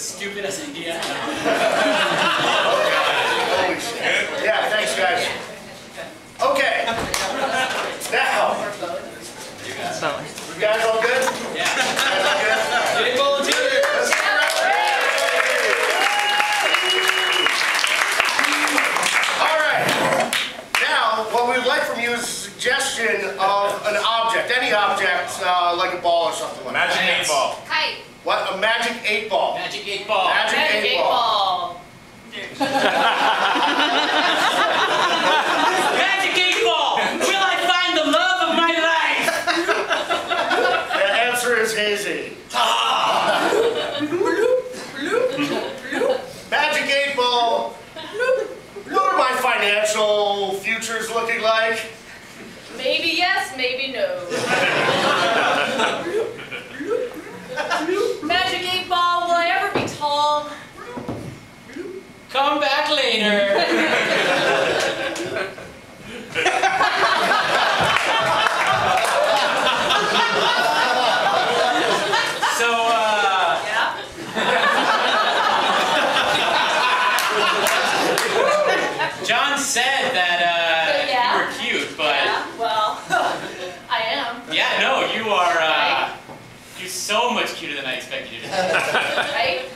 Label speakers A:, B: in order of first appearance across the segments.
A: stupidest idea.
B: Holy shit. Yeah, thanks, guys. Okay. Now, you guys all good?
A: Yeah.
B: Guys all good?
A: Getting volunteer.
B: Let's All right. Now, what we'd like from you is a suggestion of an object, any object, uh, like a ball or something like that.
C: Magic eight ball.
D: Kite.
B: What? A magic eight ball.
A: Magic eight ball.
B: Magic
D: Magic
B: eight
D: eight
B: ball.
D: ball.
A: Magic eight ball. Will I find the love of my life?
B: The answer is hazy. Magic eight ball. What are my financial futures looking like?
D: Maybe yes, maybe no. Magic eight ball, will I ever be tall?
A: Come back later. so, uh, John said that uh,
D: Yeah.
A: you were cute, but
D: Yeah. Well, I am.
A: yeah, no, you are. Uh, you're so much cuter than I expected you to be.
D: Right?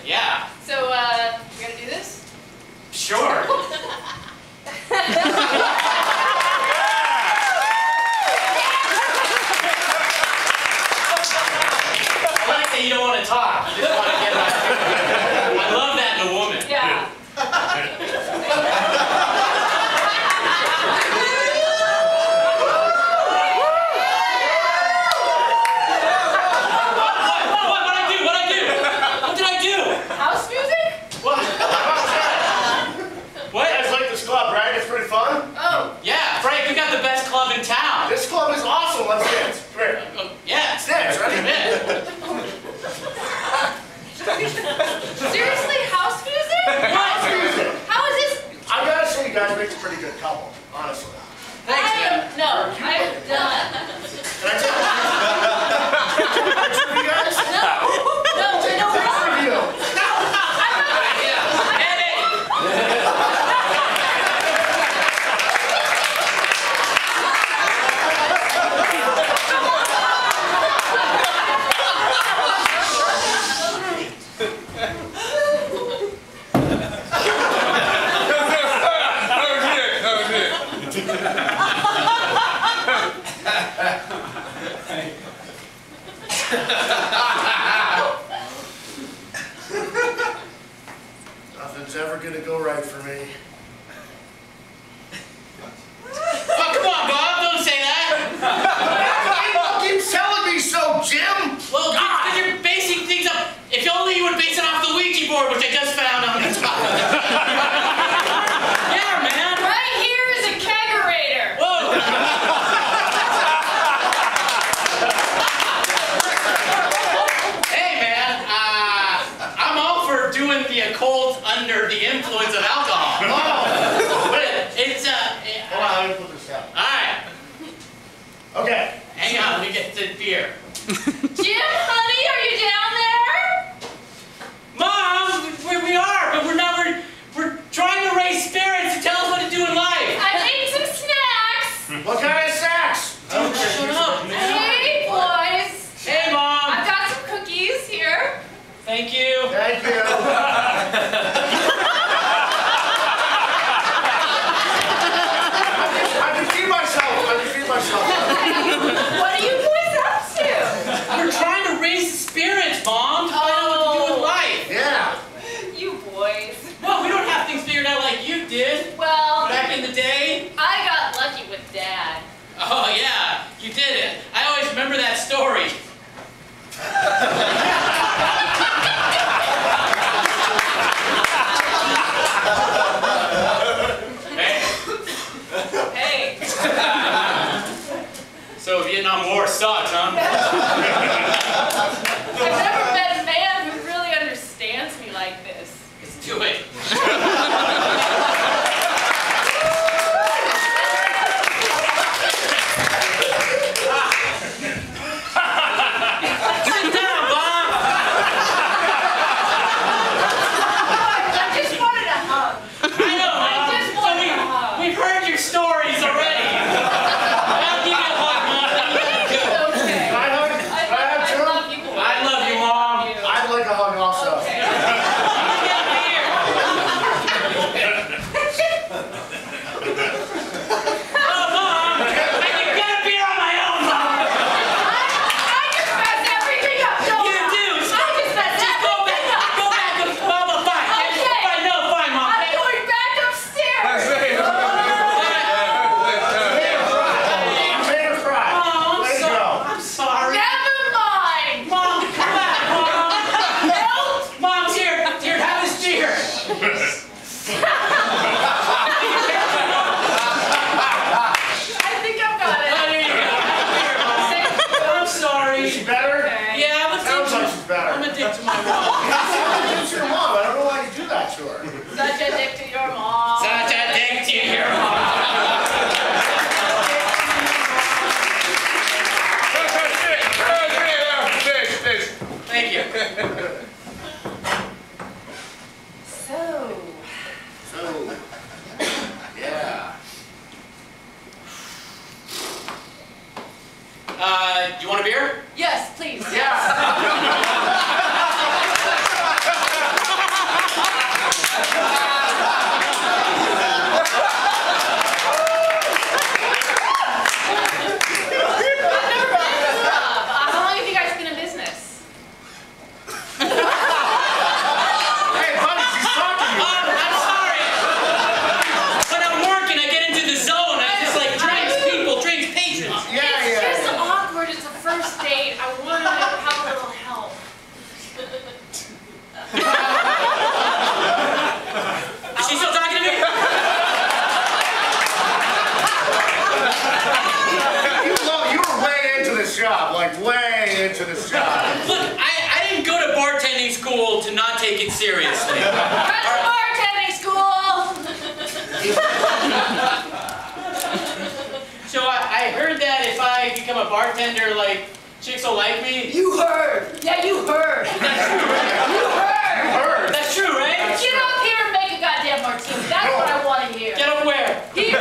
B: Jim,
D: honey, are you down there?
A: Mom, we, we are, but we're not. We're, we're trying to raise spirits to tell us what to do in life.
D: I made some snacks.
B: What kind of snacks?
A: Oh, shut up.
D: Hey, boys.
A: Hey, Mom.
D: I've got some cookies here.
A: Thank you.
B: Thank you.
A: did?
D: Well...
A: Back in the day?
D: I got lucky with Dad.
A: Oh, yeah. You did it. I always remember that story.
B: hey.
A: hey. so Vietnam War sucked, huh? か母 like
B: way into the sky.
A: Look, I, I didn't go to bartending school to not take it seriously.
D: Go to bartending school!
A: so I, I heard that if I become a bartender, like, chicks will like me.
D: You heard! Yeah, you heard! That's true, right? You heard!
B: You heard!
A: That's true, right?
D: Get up here and make a goddamn martini. That's what I want to hear.
A: Get up where?
D: Here!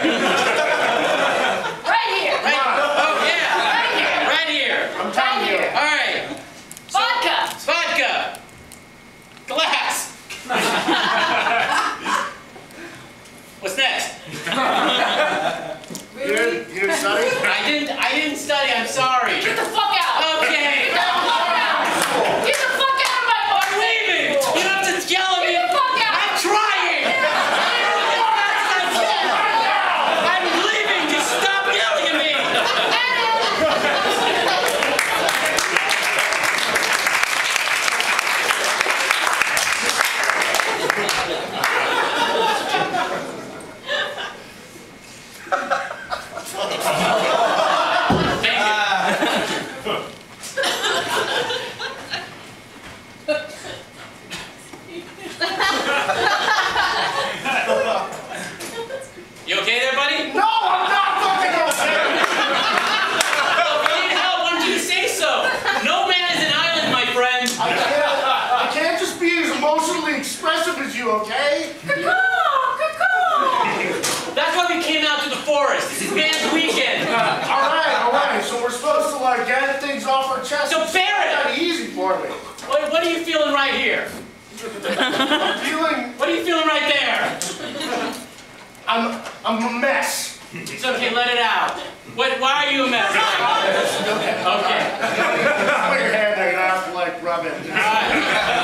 B: are getting things off our chest.
A: So bear it!
B: Not easy for me.
A: What, what are you feeling right here?
B: I'm feeling...
A: What are you feeling right there?
B: I'm, I'm a mess.
A: It's okay, let it out. What, why are you a mess? okay.
B: Put your hand there and I have to like rub it.